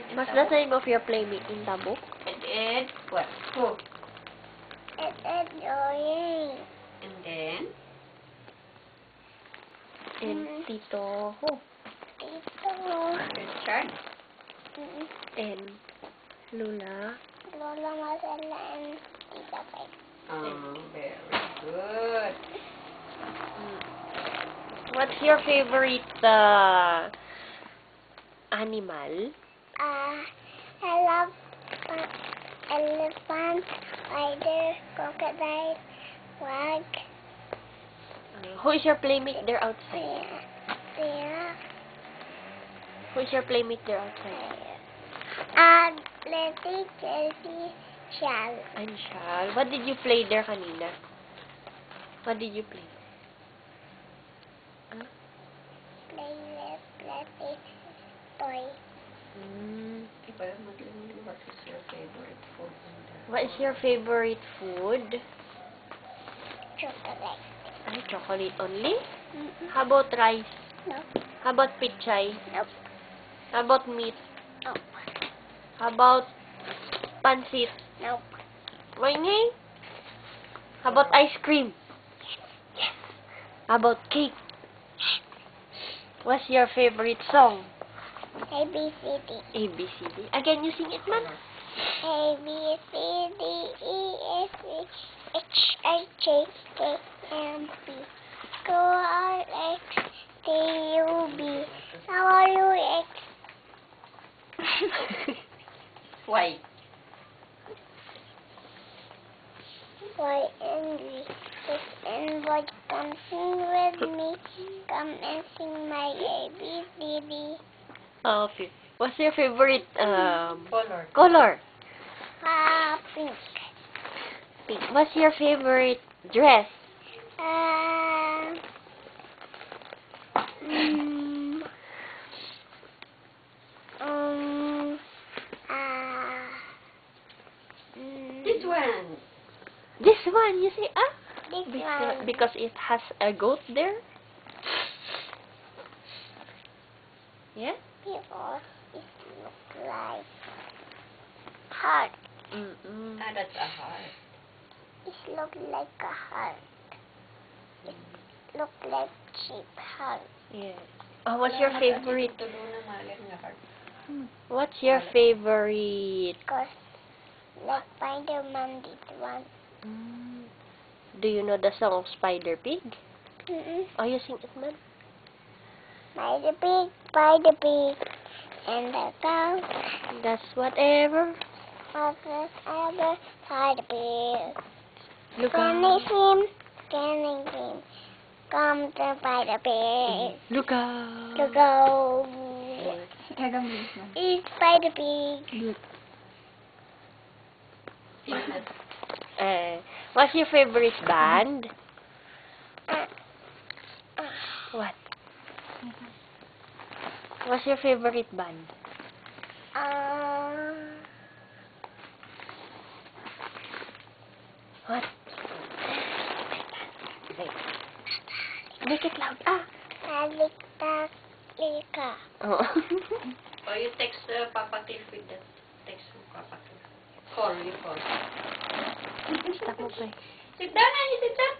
playmate in What's the the name of your playmate in the book? Ed Ed. What? Who? It is annoying. And then? And Mm. Tito Ho. Ito. Richard? Mm, And Lula. Lola Masala and Tita Peg. Oh, very good. What's your favorite uh, animal? Uh, I love uh, elephant, spider, crocodile, wag, Who is your playmate there outside? bear, Who is your playmate there outside? and Letty, Chelsea, shell. And Shal. What did you play there kanina? What did you play? Play with Letty, toy. Mm. What is your favorite food What is your favorite food? Chocolate. Ay, chocolate only? Mm-mm. How about rice? Nope. How about pichay? Nope. How about meat? Nope. How about pansit? Nope. Why ngay? How about ice cream? Yes. How about cake? What's your favorite song? A B C D. A, B, C, D. Again, you sing it, man. A B C D E F G H I J K M P Q R X T U V W X Why? Y and Z. If anybody come sing with me, come and sing my A B C D. Oh, okay. What's your favorite um Color. color? Ah, pink. Pink. What's your favorite dress? Um. Mm, um. Ah. mm, This one. This one, you say, ah? This Because, one. because it has a goat there? Yeah? Because it looks like heart. Mm-mm. Ah, that's a heart. It looks like a heart. It look like sheep heart. Yeah. Oh, what's your favorite? Tulo na malam na heart. What's your favorite? Because like Spider-Man did one. Mm. Do you know the song of Spider Pig? Mm-mm. Oh, you sing it, man. By the pig, by the pig, and the cow, That's whatever. of the ever, by the pig. Look Can they out. swim? Can they swim? Come to by the pig. Look out. To go. Kagamilis mo. Eat by the pig. Uh, what's your favorite band? Uh, What? What's your favorite band? uh, What? Make it loud. Ah. Talikta, lika. Oh. Oh, you text uh, Papa Cliff with the text mo Papa Cliff. Call, you call. Stop mo. Sit down, Annie, sit down.